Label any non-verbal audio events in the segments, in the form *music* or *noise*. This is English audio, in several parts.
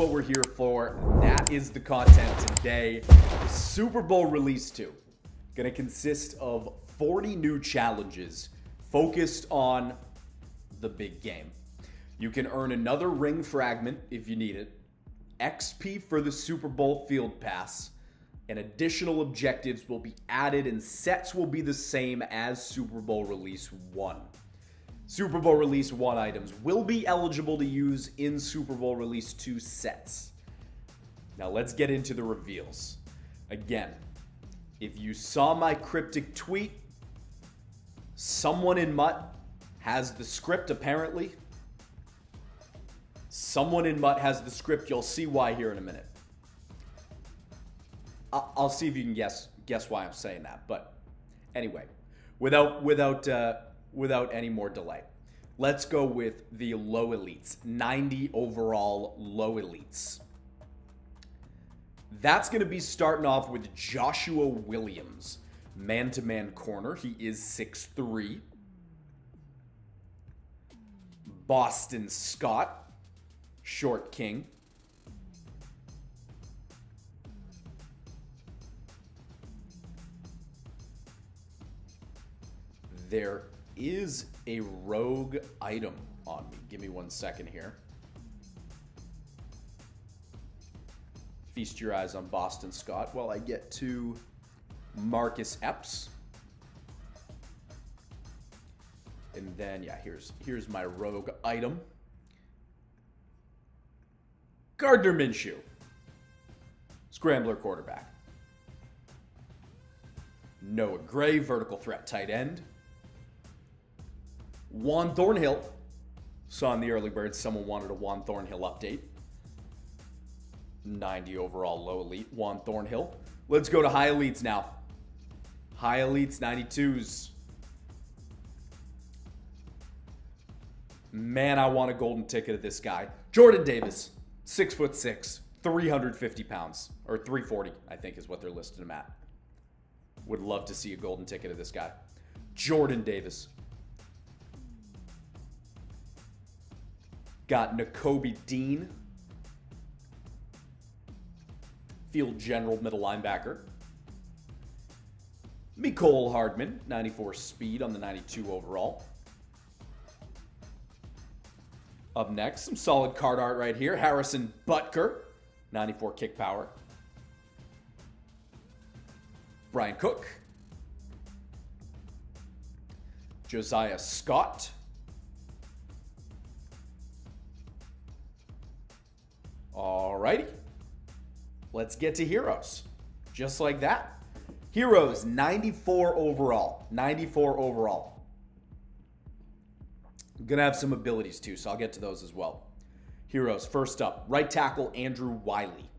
what we're here for. That is the content today. Super Bowl Release 2. Gonna consist of 40 new challenges focused on the big game. You can earn another ring fragment if you need it, XP for the Super Bowl Field Pass, and additional objectives will be added, and sets will be the same as Super Bowl Release 1. Super Bowl Release 1 items will be eligible to use in Super Bowl Release 2 sets. Now let's get into the reveals. Again, if you saw my cryptic tweet, someone in MUT has the script apparently. Someone in MUT has the script. You'll see why here in a minute. I'll see if you can guess guess why I'm saying that. But anyway, without without uh, without any more delay, let's go with the low elites. 90 overall low elites. That's going to be starting off with Joshua Williams, man to man corner. He is 6'3. Boston Scott, short king. There is a rogue item on me. Give me one second here. Feast your eyes on Boston Scott while I get to Marcus Epps. And then, yeah, here's here's my rogue item. Gardner Minshew. Scrambler quarterback. Noah Gray, vertical threat tight end. Juan Thornhill. Saw in the early birds someone wanted a Juan Thornhill update. 90 overall low elite, Juan Thornhill. Let's go to high elites now. High elites, 92s. Man, I want a golden ticket of this guy. Jordan Davis, six foot six, 350 pounds, or 340, I think is what they're listing him at. Would love to see a golden ticket of this guy. Jordan Davis. Got Nakobe Dean, field general middle linebacker. Mecole Hardman, 94 speed on the 92 overall. Up next, some solid card art right here. Harrison Butker, 94 kick power. Bryan Cook. Josiah Scott. Alrighty. Let's get to heroes. Just like that. Heroes, 94 overall. 94 overall. I'm to have some abilities too, so I'll get to those as well. Heroes, first up, right tackle Andrew Wylie.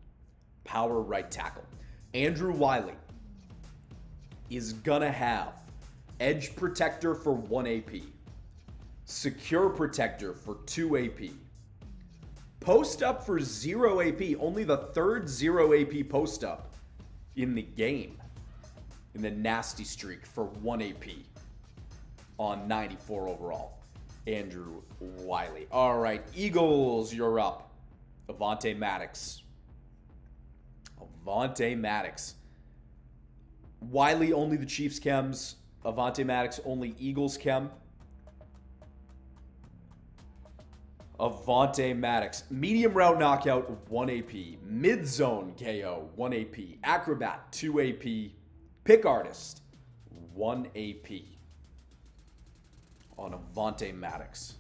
Power right tackle. Andrew Wylie is to have edge protector for 1 AP, secure protector for 2 AP, Post up for zero AP, only the third zero AP post up in the game. In the nasty streak for one AP on 94 overall. Andrew Wylie. All right, Eagles, you're up. Avonte Maddox. Avonte Maddox. Wylie only the Chiefs chems. Avonte Maddox only Eagles chem. Avonte Maddox. Medium route knockout, 1 AP. Mid zone KO, 1 AP. Acrobat, 2 AP. Pick artist, 1 AP. On Avonte Maddox.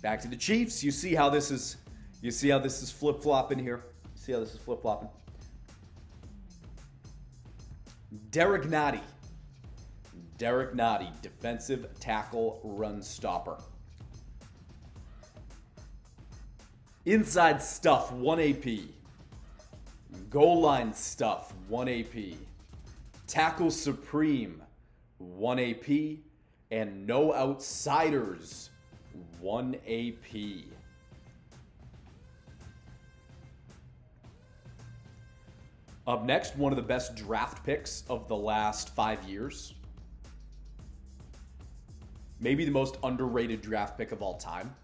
Back to the Chiefs. You see how this is you see how this is flip-flopping here? See how this is flip-flopping? Derrick Nnadi. Derrick Nnadi, defensive tackle run stopper. Inside stuff, 1 AP. Goal line stuff, 1 AP. Tackle supreme, 1 AP. And no outsiders, 1 AP. Up next, one of the best draft picks of the last five years. Maybe the most underrated draft pick of all time.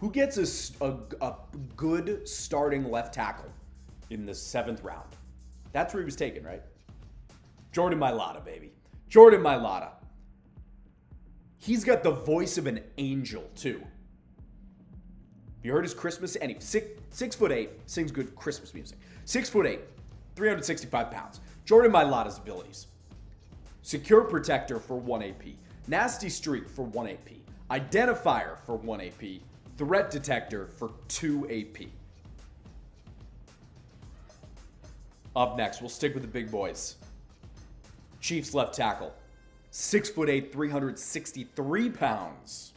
Who gets a, a, a good starting left tackle in the seventh round? That's where he was taken, right? Jordan Mailata, baby. Jordan Mailata. He's got the voice of an angel, too. You heard his Christmas? Anyway, six, six foot eight, sings good Christmas music. Six foot eight, 365 pounds. Jordan Mailata's abilities. Secure Protector for 1 AP. Nasty Streak for 1 AP. Identifier for 1 AP. Threat Detector for 2 AP. Up next, we'll stick with the big boys. Chiefs left tackle. 6 foot 8, 363 pounds.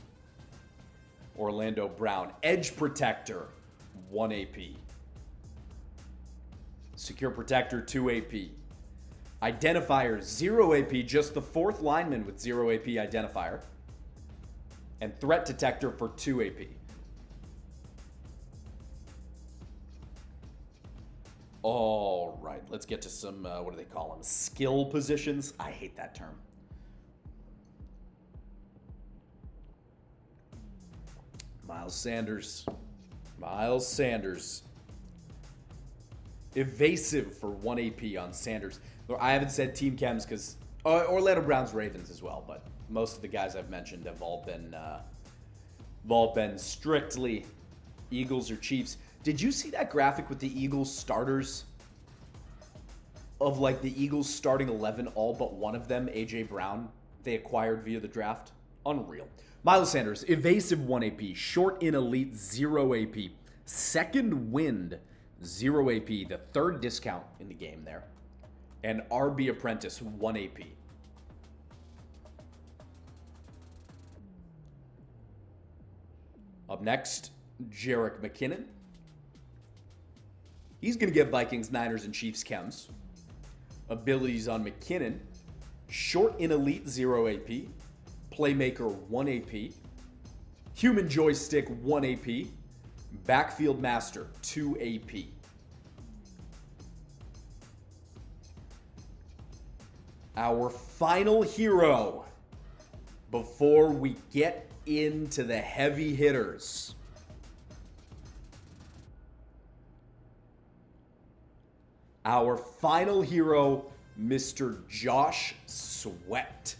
Orlando Brown. Edge Protector, 1 AP. Secure Protector, 2 AP. Identifier, 0 AP, just the fourth lineman with 0 AP identifier. And Threat Detector for 2 AP. All right, let's get to some, uh, what do they call them? Skill positions. I hate that term. Miles Sanders. Miles Sanders. Evasive for 1 AP on Sanders. I haven't said team chems because uh, Orlando Browns Ravens as well, but most of the guys I've mentioned have all been uh, have all been strictly Eagles or Chiefs. Did you see that graphic with the Eagles starters? Of like the Eagles starting 11, all but one of them, AJ Brown, they acquired via the draft? Unreal. Miles Sanders, evasive 1 AP, short in elite 0 AP, second wind 0 AP, the third discount in the game there, and RB apprentice 1 AP. Up next, Jerick McKinnon. He's going to get Vikings, Niners, and Chiefs chems. Abilities on McKinnon. Short in Elite 0 AP. Playmaker 1 AP. Human Joystick 1 AP. Backfield Master 2 AP. Our final hero before we get into the heavy hitters. Our final hero, Mr. Josh Sweat.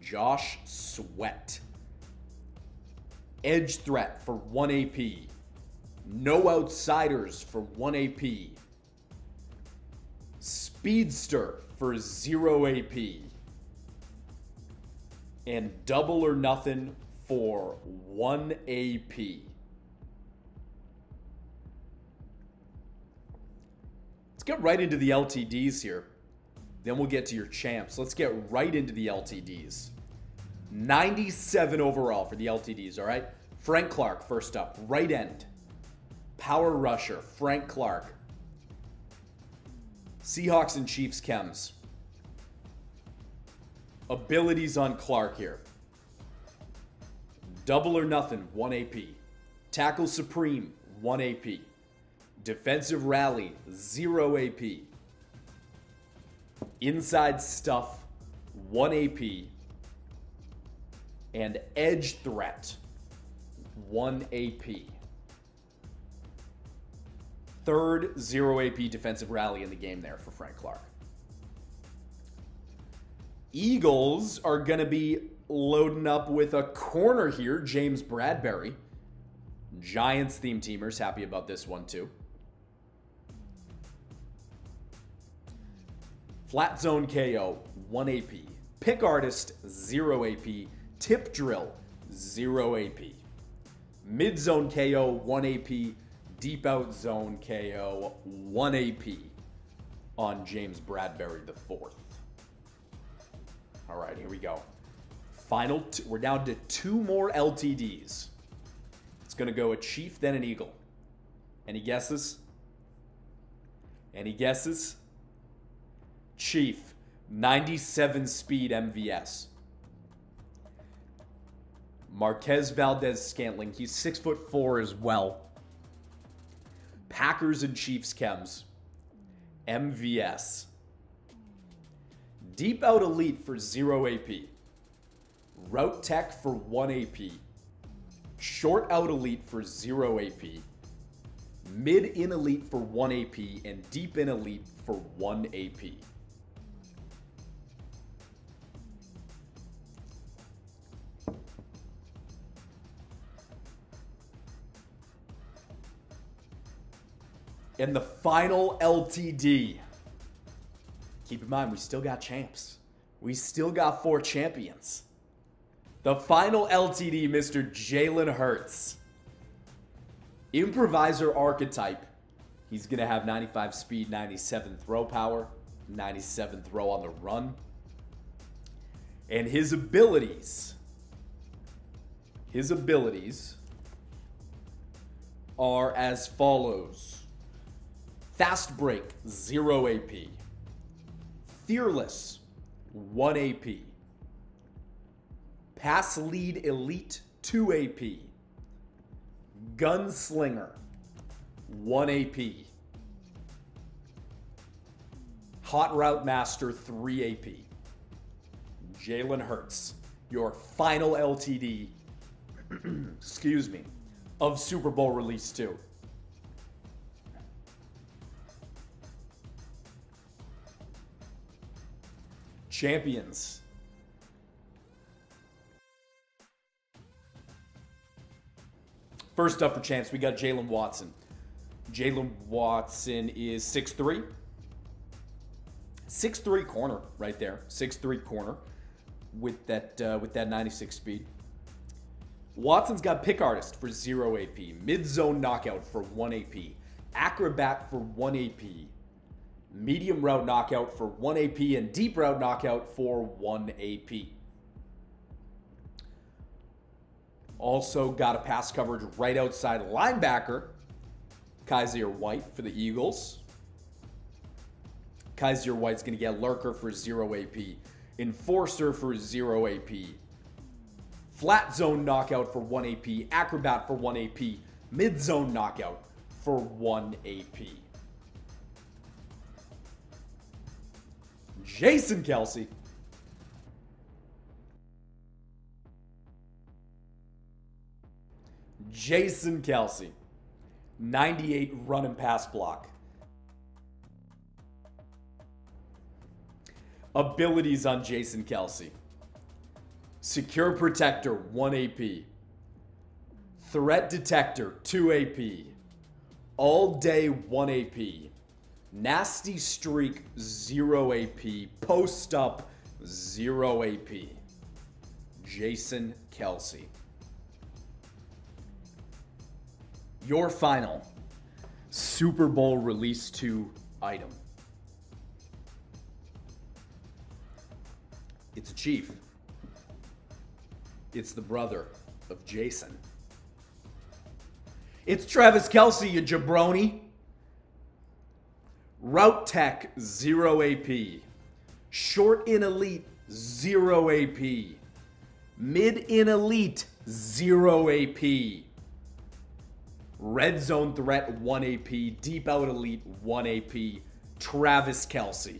Josh Sweat. Edge threat for 1 AP. No outsiders for 1 AP. Speedster for 0 AP. And double or nothing for 1 AP. Get right into the LTDs here. Then we'll get to your champs. Let's get right into the LTDs. 97 overall for the LTDs, all right? Frank Clark, first up. Right end. Power rusher, Frank Clark. Seahawks and Chiefs chems. Abilities on Clark here. Double or nothing, 1 AP. Tackle Supreme, 1 AP. Defensive Rally, 0 AP. Inside Stuff, 1 AP. And Edge Threat, 1 AP. Third 0 AP defensive rally in the game there for Frank Clark. Eagles are going to be loading up with a corner here, James Bradberry. Giants theme teamers happy about this one too. Flat Zone KO, 1 AP. Pick Artist, 0 AP. Tip Drill, 0 AP. Mid Zone KO, 1 AP. Deep Out Zone KO, 1 AP on James Bradberry the fourth. All right, here we go. Final, we we're down to two more LTDs. It's going to go a Chief, then an Eagle. Any guesses? Any guesses? Chief, 97 speed MVS. Marquez Valdes Scantling, he's six foot four as well. Packers and Chiefs chems. MVS. Deep out elite for 0 AP. Route Tech for 1 AP. Short out elite for 0 AP. Mid in elite for 1 AP. And deep in elite for 1 AP. And the final LTD. Keep in mind, we still got champs. We still got four champions. The final LTD, Mr. Jalen Hurts. Improviser archetype. He's going to have 95 speed, 97 throw power, 97 throw on the run. And his abilities. His abilities are as follows Fast Break, 0 AP. Fearless, 1 AP. Pass Lead Elite, 2 AP. Gunslinger, 1 AP. Hot Route Master, 3 AP. Jalen Hurts, your final LTD, *clears throat* excuse me, of Super Bowl release 2. Champions. First up for champs, we got Jaylen Watson. Jaylen Watson is 6'3. 6'3 corner right there. 6'3 corner with that uh, with that 96 speed. Watson's got pick artist for 0 AP, mid zone knockout for 1 AP, acrobat for 1 AP, medium route knockout for 1 AP, and deep route knockout for 1 AP. Also got a pass coverage right outside linebacker, Kyzir White for the Eagles. Kyzir White's going to get Lurker for 0 AP, Enforcer for 0 AP, Flat Zone Knockout for 1 AP, Acrobat for 1 AP, Mid Zone Knockout for 1 AP. Jason Kelce. Jason Kelce. 98 run and pass block. Abilities on Jason Kelce. Secure Protector, 1 AP. Threat Detector, 2 AP. All Day, 1 AP. Nasty streak, 0 AP. Post up, 0 AP. Jason Kelce. Your final Super Bowl release 2 item. It's a chief. It's the brother of Jason. It's Travis Kelce, you jabroni. Route Tech, 0 AP. Short in Elite, 0 AP. Mid in Elite, 0 AP. Red Zone Threat, 1 AP. Deep Out Elite, 1 AP. Travis Kelce.